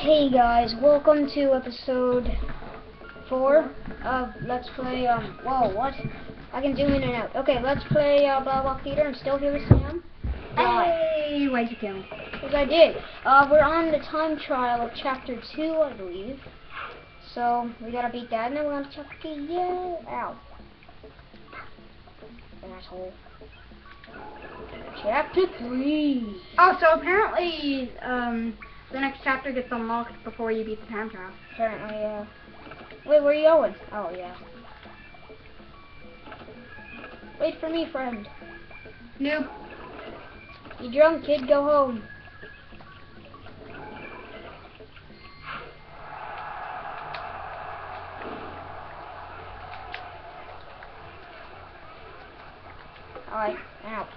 Hey guys, welcome to episode 4 of Let's Play, um, whoa, what? I can zoom in and out. Okay, let's play, uh, BattleBlock Theater. I'm still here with Sam. Hey, why'd you kill me? Because I did. Uh, we're on the time trial of chapter 2, I believe. So, we gotta beat that, and then we're on to chapter 3. Yeah! Ow. Asshole. Chapter 3. Oh, so apparently, um, the next chapter gets unlocked before you beat the time trial. Apparently, uh... Wait, where are you going? Oh, yeah. Wait for me, friend. Nope. You drunk, kid? Go home. Alright, out.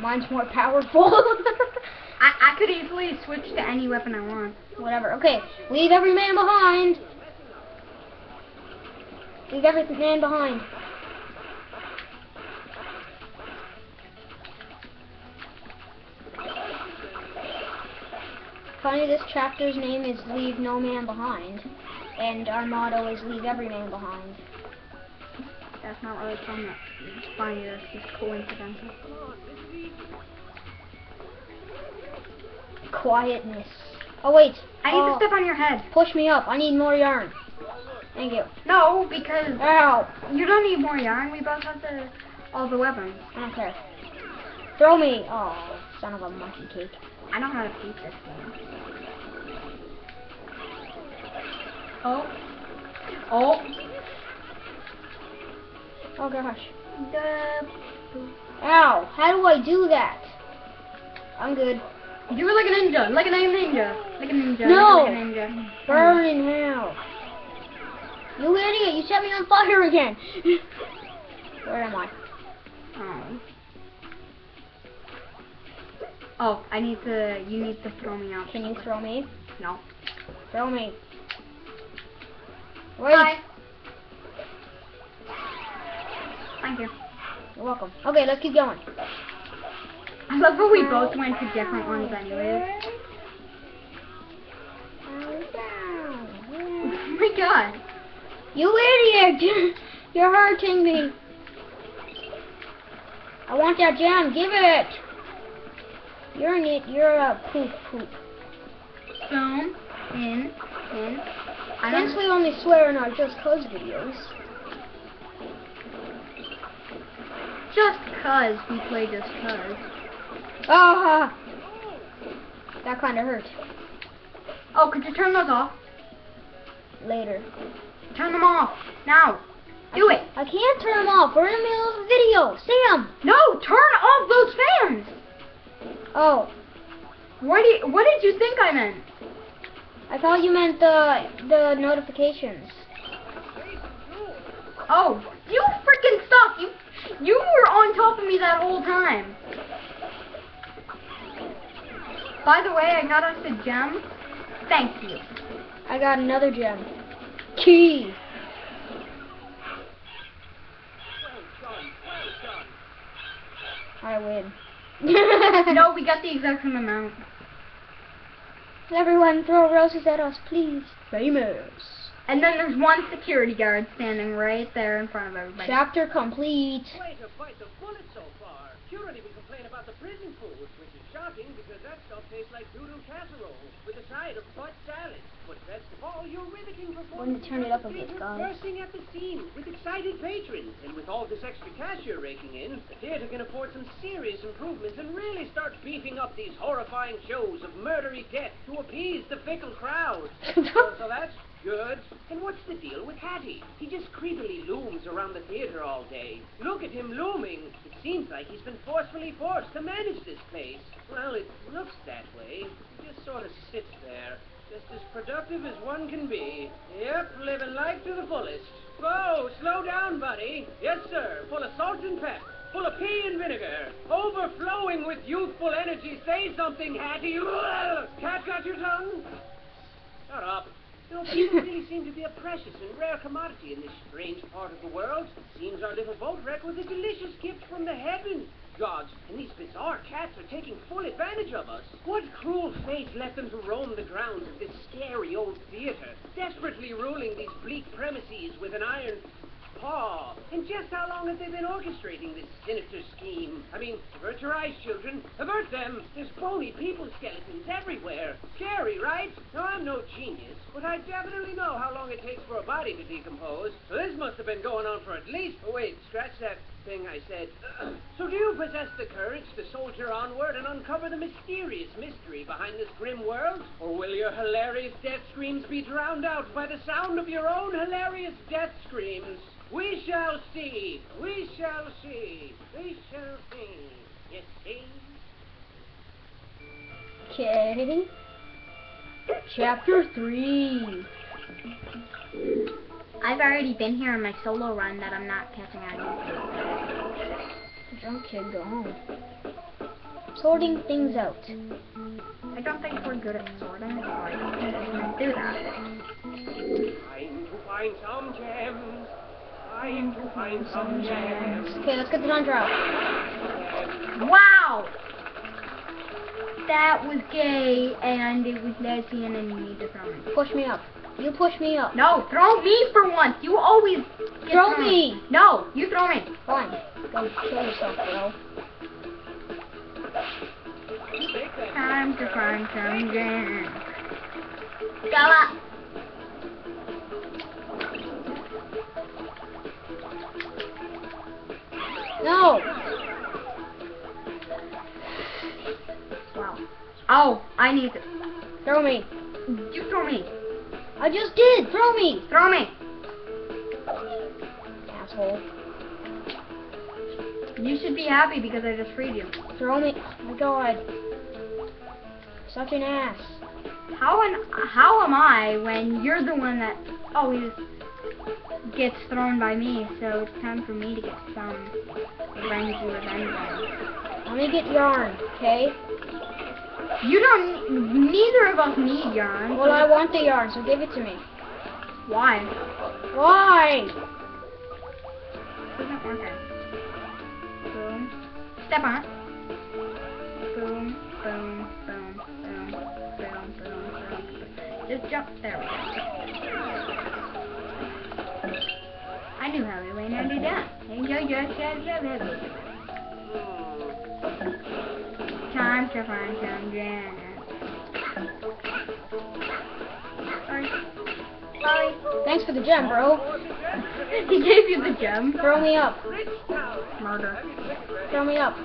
Mine's more powerful. I, I could easily switch to any weapon I want. Whatever. Okay, leave every man behind. Leave every man behind. Funny, this chapter's name is Leave No Man Behind, and our motto is Leave Every Man Behind. That's not really fun. It's funny. That's just coincidental. Quietness. Oh wait. I need Oh, to step on your head. Push me up. I need more yarn. Thank you. No, because Ow. you don't need more yarn. We both have the all the weapons. I don't care. Throw me. Oh, son of a monkey cake. I don't know how to beat this thing. Oh. Oh. Oh gosh. The Ow. How do I do that? I'm good. Do it like a ninja, like a ninja, like a ninja, No. like a ninja. Burn in hell. You idiot. You set me on fire again. Where am I? Oh. Oh, I need to. You need to throw me out. Can you throw me? No. Throw me. Wait. Hi. Thank you. You're welcome. Okay, let's keep going. I love how we both went to different ones anyways. Oh my god. You idiot! You're hurting me. I want that jam. Give it. You're an it. You're a poop poop. Zoom in in. I Since we only swear in our Just Cause videos. Just cause we play just cause. Ah! That kind of hurt. Oh, could you turn those off? Later. Turn them off now. Do it. I can't turn them off. We're in the middle of a video. Sam! No, turn off those fans. Oh, What do you, What did you think I meant? I thought you meant the the notifications. Oh, you freaking stop! You you were on top of me that whole time. By the way, I got us a gem. Thank you. I got another gem. Key. I win. no, we got the exact same amount. Everyone throw roses at us, please. Famous. And then there's one security guard standing right there in front of everybody. Chapter complete. Way to bite the bullet so far. You don't even complain about the prison food, which is shocking because that stuff tastes like doo-doo casserole with a side of butt salad. But best of all, your riveting performance. to turn it up a bit, guys. Bursting at the seams with excited patrons, and with all this extra cash you're raking in, the theater can afford some serious improvements and really start beefing up these horrifying shows of murdery death to appease the fickle crowd. so, so that's good. And what's the deal with Hatty? He just creepily looms around the theater all day. Look at him looming. It seems like he's been forcefully forced to manage this place. Well, it looks that way. He just sort of sits there. Just as productive as one can be. Yep, living life to the fullest. Whoa, slow down, buddy. Yes, sir. Full of salt and pep. Full of pea and vinegar. Overflowing with youthful energy. Say something, Hatty. Cat got your tongue? Shut up. You people really seem to be a precious and rare commodity in this strange part of the world. Seems our little boat wreck was a delicious gift from the heavens. Gods, and these bizarre cats are taking full advantage of us. What cruel fate left them to roam the grounds of this scary old theater, desperately ruling these bleak premises with an iron paw? And just how long have they been orchestrating this sinister scheme? I mean, avert your eyes, children. Avert them. There's bony people skeletons everywhere. Scary, right? Now, I'm no genius, but I definitely know how long it takes for a body to decompose. So this must have been going on for at least... Oh, wait, scratch that thing I said. so do you possess the courage to soldier onward and uncover the mysterious mystery behind this grim world? Or will your hilarious death screams be drowned out by the sound of your own hilarious death screams? We shall see. We shall see. We shall see. You see? Okay. Chapter 3. I've already been here on my solo run that I'm not catching on. Drunk kid, go home. Sorting things out. I don't think we're good at sorting, so I don't think we can do that. Trying to find some gems. Trying to find some gems. Okay, let's get the time out. Wow! That was gay, and it was lesbian, and you need to throw me. Push me up. You push me up. No, throw me for once. You always Throw me. No, you throw me. Fine. Go kill yourself, bro. Time to find some gems. Go up. No! Wow. Oh, I need to. Throw me. You throw me. I just did! Throw me! Throw me. Asshole. You should be happy because I just freed you. Throw me. Oh my god. Such an ass. How an, how am I when you're the one that always gets thrown by me? So it's time for me to get some revenge revenge. Let me get yarn, okay? You don't. Neither of us need yarn. Well, I want the yarn, so give it to me. Why? Why? Doesn't work. out. Boom. Step on. Boom. Boom. Boom. Boom. Boom. Boom. Boom. Just jump. There we go. I knew how we went to do that. And just said that. Time to find some Janet. Sorry. Sorry. Thanks for the gem, bro. he gave you the gem. Throw me up. Murder. Throw me up.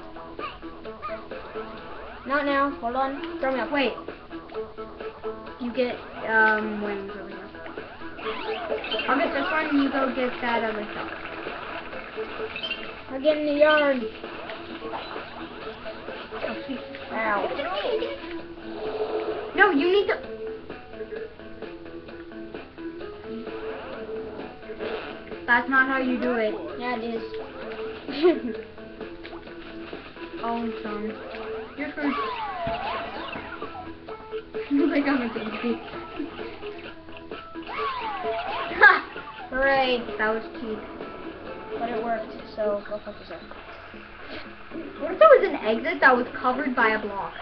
Not now. Hold on. Throw me up. Wait. You get um wings over here. I'll get this one and you go get that other stuff. I'm getting the yarn. Ow. No, you need to That's not how you do it. Yeah, it is. Oh son. You're screwed. like I'm a baby. Ha! Hooray. that was cute. But it worked, so go fuck yourself. What there was an exit that was covered by a block?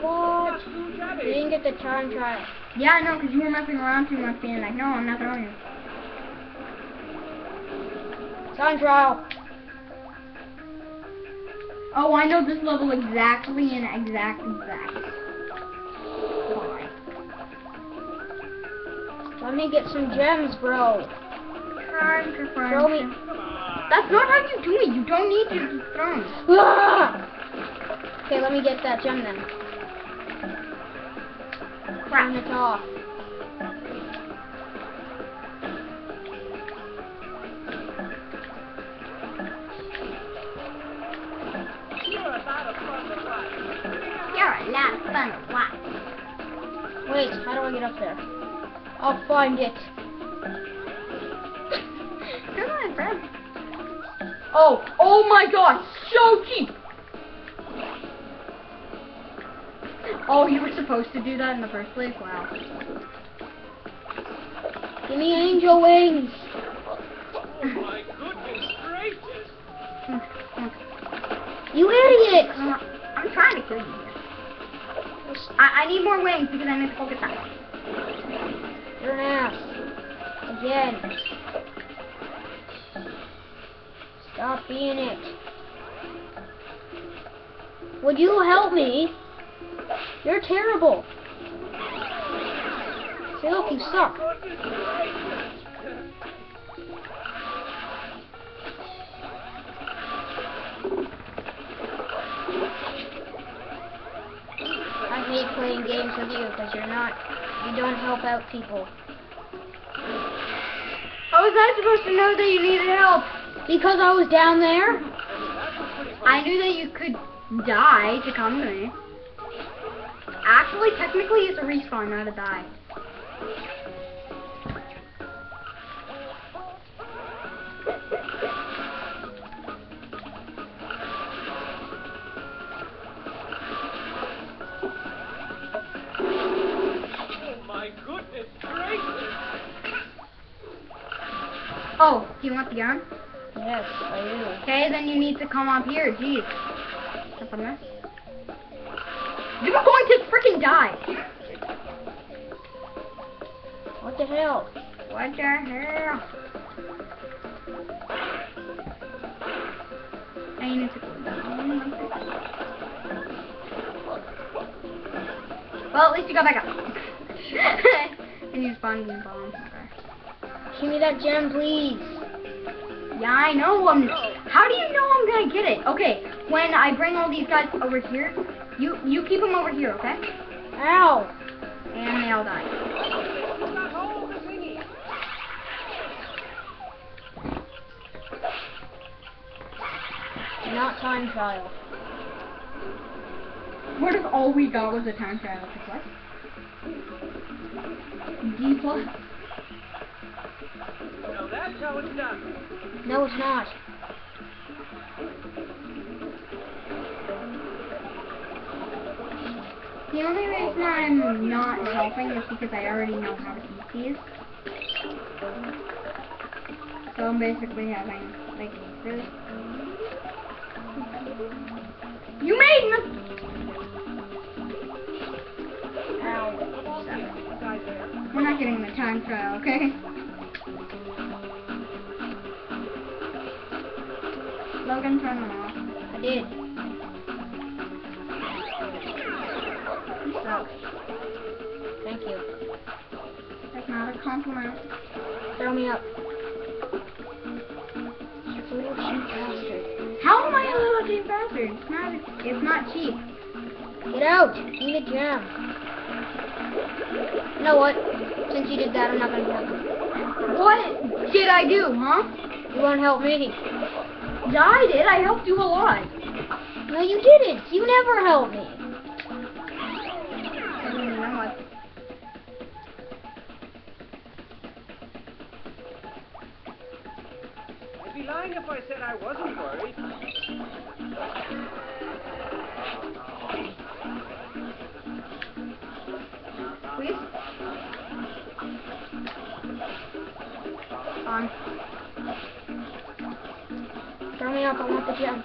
What? You didn't get the time trial. Yeah, I know, because you were messing around too much being like, no, I'm not throwing you. Time trial. Oh, I know this level exactly and exact exact. Why? Let me get some gems, bro. Time to find me. some- That's not how you do it. You don't need to just throw 'em. Ah! Okay, let me get that gem then. Turn it off. You're a lot of fun to watch. You're a lot of fun to watch. Wait, how do I get up there? I'll find it. Oh, oh my god, so cheap. Oh, you were supposed to do that in the first place? Wow. Give me angel wings. Oh my goodness gracious! Come on, come on, You idiot. I'm trying to kill you here. I, I need more wings because I need to focus that way. You're an ass. Again. Stop being it. Would you help me? You're terrible. See, look, you suck. I hate playing games with you because you're not, you don't help out people. How was I supposed to know that you needed help? Because I was down there? I knew that you could die to come to me. Actually, technically, it's a respawn, not a die. Oh my goodness gracious! Oh, do you want the gun? Yes, I do. Okay, then you need to come up here. Jeez. Step on this. You are going to freaking die. What the hell? What the hell? Now you need to go down. Well, at least you got back up. and you spawned in the bomb. Okay. Give me that gem, please. Yeah, I know. I'm, how do you know I'm gonna get it? Okay, when I bring all these guys over here, you you keep them over here, okay? Ow. And they all die. Not hold the thingy! Not time trial. What if all we got was a time trial? Like what? D plus. Now that's how it's done. No, it's not. The only reason I'm not helping is because I already know how to eat these. So I'm basically having, like, really. You made me! We're not getting the time trial, okay? Logan, turn them off. I did. You suck. Thank you. That's not a compliment. Throw me up. You little cheap bastard. How am I a little cheap bastard? It's not, it's not cheap. Get out! Me the gem. You know what? Since you did that, I'm not gonna help you. What did I do, huh? You won't help me. Yeah, I did. I helped you a lot. No, you didn't. You never helped me. I'd be lying if I said I wasn't worried. Please? On. Me up. I want the gem.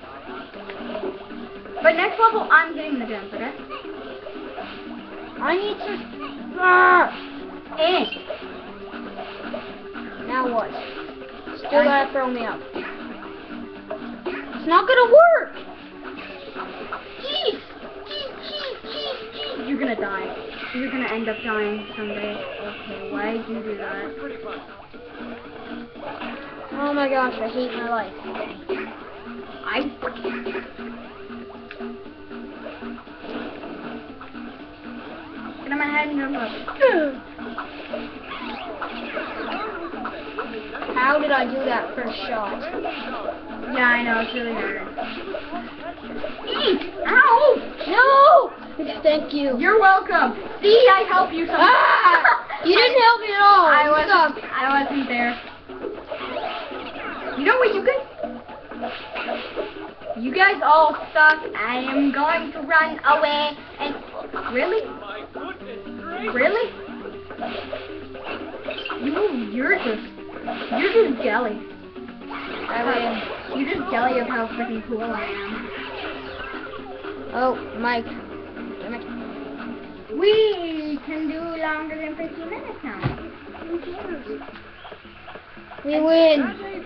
But next level, I'm getting the gems, okay? I need to. Ah! Eh. Now what? Still gotta throw me up. It's not gonna work. Jeez! Jeez, jeez, jeez, jeez! You're gonna die. You're gonna end up dying someday. Okay, why did you do that? Oh my gosh, I hate my life. I. Get on my head and jump up. How did I do that first shot? Yeah, I know, it's really hard. Ow! No! Thank you. You're welcome. See, I help you sometimes. Ah! You didn't help me at all. I wasn't. I wasn't there. You know what? You could. You guys all suck. I am going to run away. And really, My goodness gracious! really, You, you're just, you're just jelly. I mean, You're just jelly of how freaking cool I am. Oh, Mike. We can do longer than 15 minutes now. It and it.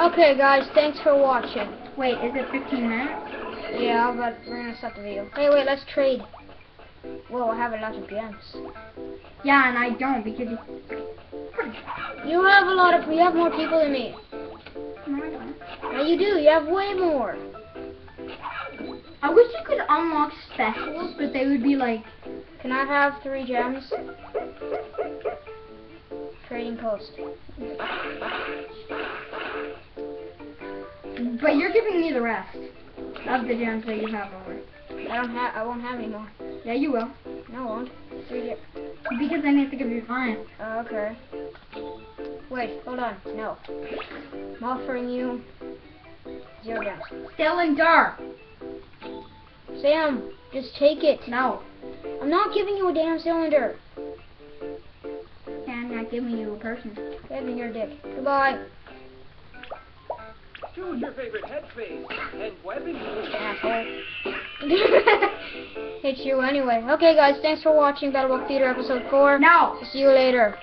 Okay, guys, thanks for watching. Wait, is it 15 minutes? Yeah, but we're gonna stop the video. Hey, wait, let's trade. Whoa, I have a lot of gems. Yeah, and I don't because you. You have a lot of. You have more people than me. No, I don't. Yeah, you do. You have way more. I wish you could unlock specials, but they would be like. Can I have three gems? Trading post. But you're giving me the rest of the gems that you have already. I don't have. I won't have any more. Yeah, you will. No, I won't. Three Because I need to give you mine. Oh, okay. Wait, hold on. No. I'm offering you zero gems. Cylinder. Sam, just take it. No. I'm not giving you a damn cylinder. And not giving you a person. Give me your dick. Goodbye. Choose your favorite headspace and weapon use. Asshole. it's you anyway. Okay, guys, thanks for watching BattleBlock Theater episode 4. No. See you later.